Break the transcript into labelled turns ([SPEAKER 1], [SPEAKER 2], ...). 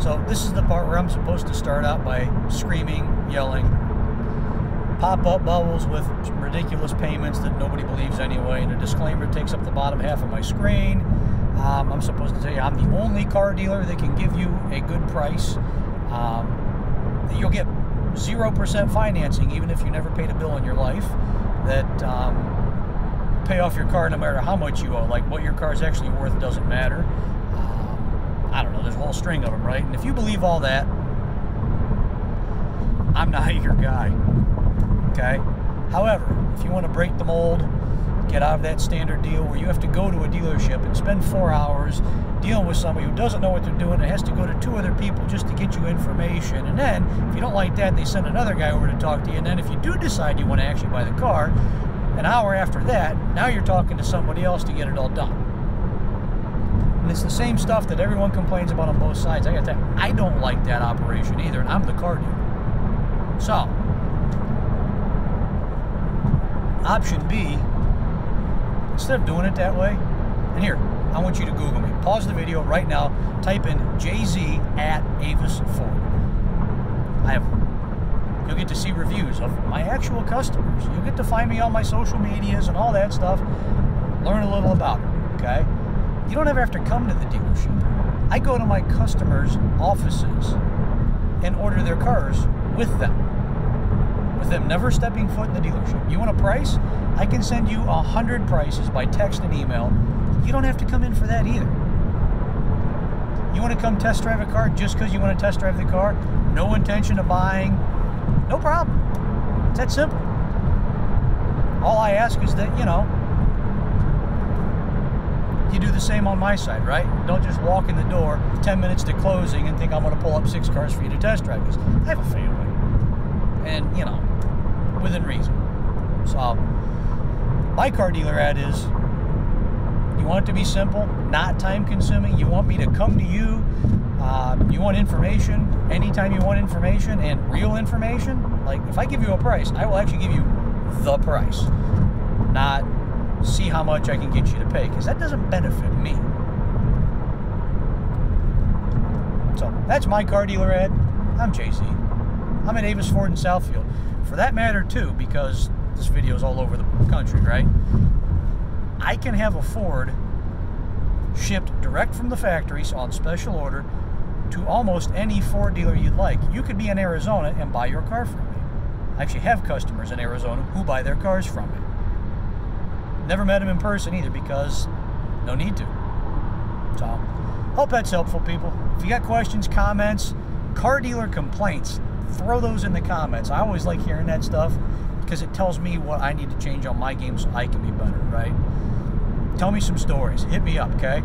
[SPEAKER 1] So this is the part where I'm supposed to start out by screaming, yelling, pop-up bubbles with ridiculous payments that nobody believes anyway, and a disclaimer takes up the bottom half of my screen. Um, I'm supposed to tell you I'm the only car dealer that can give you a good price. Um, you'll get 0% financing even if you never paid a bill in your life. That um, pay off your car no matter how much you owe. Like what your car is actually worth doesn't matter. Um, I don't know, there's a whole string of them, right? And if you believe all that, I'm not your guy. Okay? However, if you want to break the mold, get out of that standard deal where you have to go to a dealership and spend four hours dealing with somebody who doesn't know what they're doing and has to go to two other people just to get you information. And then, if you don't like that, they send another guy over to talk to you. And then, if you do decide you want to actually buy the car, an hour after that, now you're talking to somebody else to get it all done. And it's the same stuff that everyone complains about on both sides. I got that. I don't like that operation either, and I'm the car dude. So, option B, instead of doing it that way, and here, I want you to Google me. Pause the video right now, type in JZ at Avis Ford. I have, you'll get to see reviews of my actual customers. You'll get to find me on my social medias and all that stuff, learn a little about it, okay? You don't ever have to come to the dealership. I go to my customers' offices and order their cars with them with them never stepping foot in the dealership. You want a price? I can send you a hundred prices by text and email. You don't have to come in for that either. You want to come test drive a car just because you want to test drive the car? No intention of buying? No problem. It's that simple. All I ask is that, you know, do the same on my side, right? Don't just walk in the door 10 minutes to closing and think I'm going to pull up six cars for you to test drive because I have a family. And, you know, within reason. So, my car dealer ad is you want it to be simple, not time consuming. You want me to come to you. Um, you want information anytime you want information and real information. Like, if I give you a price, I will actually give you the price, not see how much I can get you to pay, because that doesn't benefit me. So, that's my car dealer ad. I'm JZ. I'm at Avis Ford in Southfield for that matter too, because this video is all over the country, right? I can have a Ford shipped direct from the factories on special order to almost any Ford dealer you'd like. You could be in Arizona and buy your car from me. I actually have customers in Arizona who buy their cars from me. Never met him in person either because no need to. So, hope that's helpful, people. If you got questions, comments, car dealer complaints, throw those in the comments. I always like hearing that stuff because it tells me what I need to change on my game so I can be better, right? Tell me some stories. Hit me up, okay?